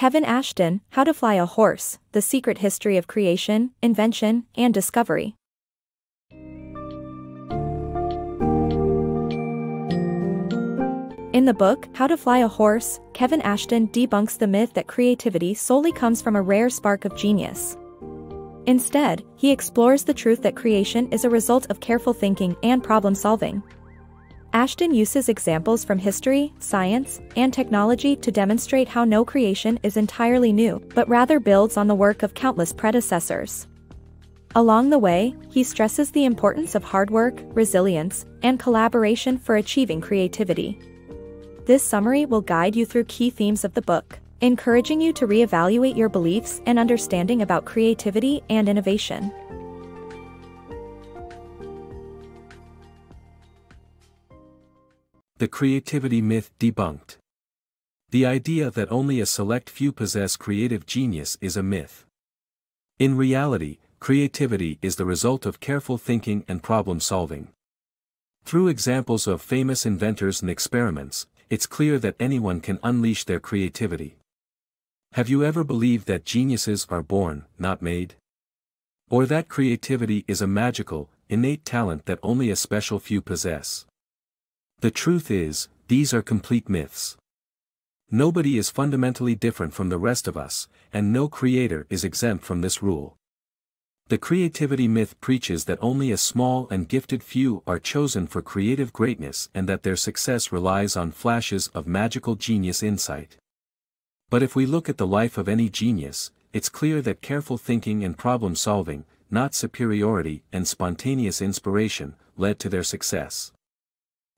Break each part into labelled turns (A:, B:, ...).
A: Kevin Ashton, How to Fly a Horse, The Secret History of Creation, Invention, and Discovery. In the book, How to Fly a Horse, Kevin Ashton debunks the myth that creativity solely comes from a rare spark of genius. Instead, he explores the truth that creation is a result of careful thinking and problem solving. Ashton uses examples from history, science, and technology to demonstrate how no creation is entirely new, but rather builds on the work of countless predecessors. Along the way, he stresses the importance of hard work, resilience, and collaboration for achieving creativity. This summary will guide you through key themes of the book, encouraging you to reevaluate your beliefs and understanding about creativity and innovation.
B: The creativity myth debunked. The idea that only a select few possess creative genius is a myth. In reality, creativity is the result of careful thinking and problem solving. Through examples of famous inventors and experiments, it's clear that anyone can unleash their creativity. Have you ever believed that geniuses are born, not made? Or that creativity is a magical, innate talent that only a special few possess? The truth is, these are complete myths. Nobody is fundamentally different from the rest of us, and no creator is exempt from this rule. The creativity myth preaches that only a small and gifted few are chosen for creative greatness and that their success relies on flashes of magical genius insight. But if we look at the life of any genius, it's clear that careful thinking and problem solving, not superiority and spontaneous inspiration, led to their success.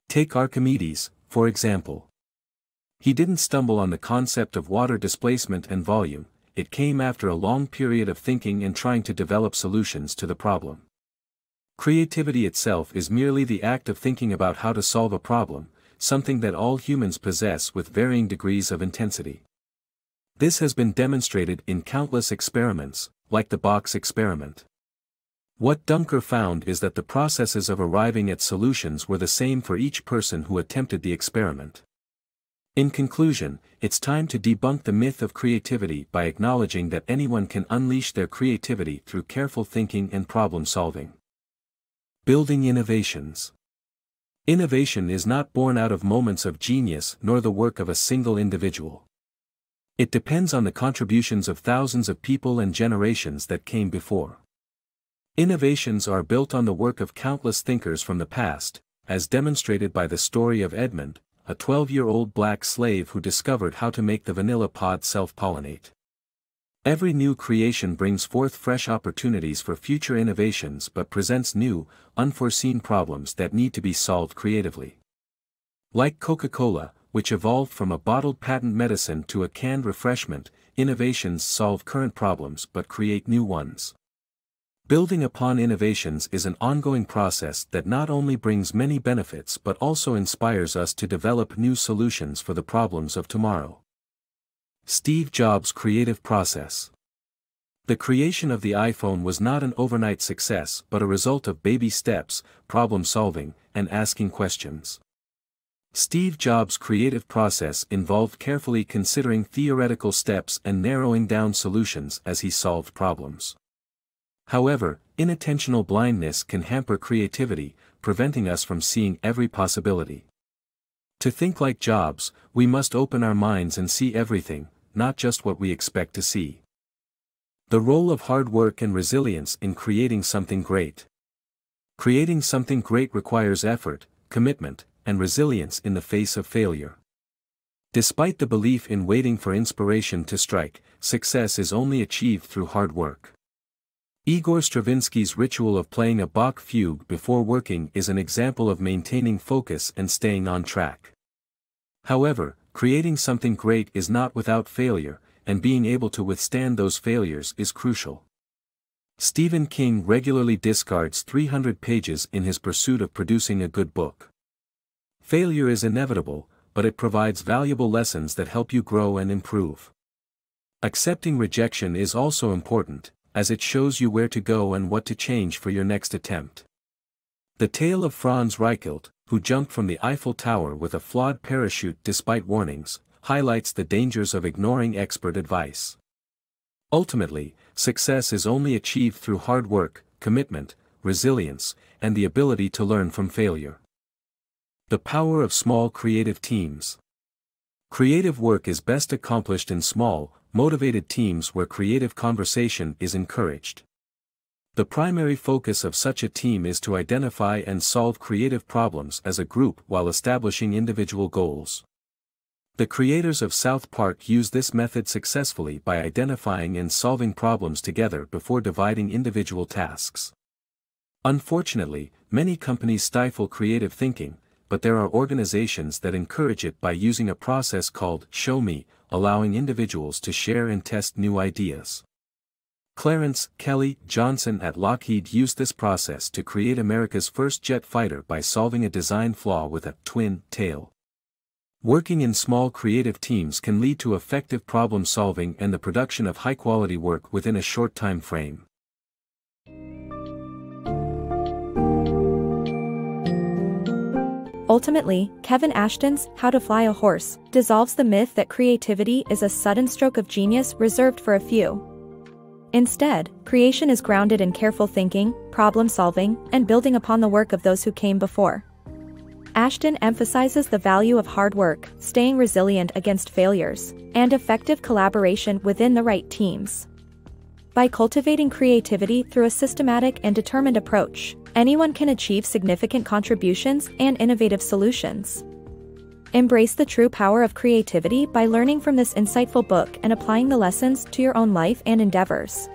B: Take Archimedes, for example. He didn't stumble on the concept of water displacement and volume, it came after a long period of thinking and trying to develop solutions to the problem. Creativity itself is merely the act of thinking about how to solve a problem, something that all humans possess with varying degrees of intensity. This has been demonstrated in countless experiments, like the box experiment. What Duncker found is that the processes of arriving at solutions were the same for each person who attempted the experiment. In conclusion, it's time to debunk the myth of creativity by acknowledging that anyone can unleash their creativity through careful thinking and problem solving. Building innovations. Innovation is not born out of moments of genius nor the work of a single individual. It depends on the contributions of thousands of people and generations that came before. Innovations are built on the work of countless thinkers from the past, as demonstrated by the story of Edmond, a 12-year-old black slave who discovered how to make the vanilla pod self-pollinate. Every new creation brings forth fresh opportunities for future innovations but presents new, unforeseen problems that need to be solved creatively. Like Coca-Cola, which evolved from a bottled patent medicine to a canned refreshment, innovations solve current problems but create new ones. Building upon innovations is an ongoing process that not only brings many benefits but also inspires us to develop new solutions for the problems of tomorrow. Steve Jobs' creative process. The creation of the iPhone was not an overnight success but a result of baby steps, problem solving, and asking questions. Steve Jobs' creative process involved carefully considering theoretical steps and narrowing down solutions as he solved problems. However, inattentional blindness can hamper creativity, preventing us from seeing every possibility. To think like Jobs, we must open our minds and see everything, not just what we expect to see. The role of hard work and resilience in creating something great. Creating something great requires effort, commitment, and resilience in the face of failure. Despite the belief in waiting for inspiration to strike, success is only achieved through hard work. Igor Stravinsky's ritual of playing a Bach fugue before working is an example of maintaining focus and staying on track. However, creating something great is not without failure, and being able to withstand those failures is crucial. Stephen King regularly discards 300 pages in his pursuit of producing a good book. Failure is inevitable, but it provides valuable lessons that help you grow and improve. Accepting rejection is also important, as it shows you where to go and what to change for your next attempt. The tale of Franz Reichelt, who jumped from the Eiffel Tower with a flawed parachute despite warnings, highlights the dangers of ignoring expert advice. Ultimately, success is only achieved through hard work, commitment, resilience, and the ability to learn from failure. The power of small creative teams. Creative work is best accomplished in small, motivated teams where creative conversation is encouraged. The primary focus of such a team is to identify and solve creative problems as a group while establishing individual goals. The creators of South Park use this method successfully by identifying and solving problems together before dividing individual tasks. Unfortunately, many companies stifle creative thinking, but there are organizations that encourage it by using a process called Show Me, allowing individuals to share and test new ideas. Clarence Kelly Johnson at Lockheed used this process to create America's first jet fighter by solving a design flaw with a twin tail. Working in small creative teams can lead to effective problem solving and the production of high-quality work within a short time frame.
A: Ultimately, Kevin Ashton's How to Fly a Horse dissolves the myth that creativity is a sudden stroke of genius reserved for a few. Instead, creation is grounded in careful thinking, problem solving, and building upon the work of those who came before. Ashton emphasizes the value of hard work, staying resilient against failures, and effective collaboration within the right teams. By cultivating creativity through a systematic and determined approach, anyone can achieve significant contributions and innovative solutions. Embrace the true power of creativity by learning from this insightful book and applying the lessons to your own life and endeavors.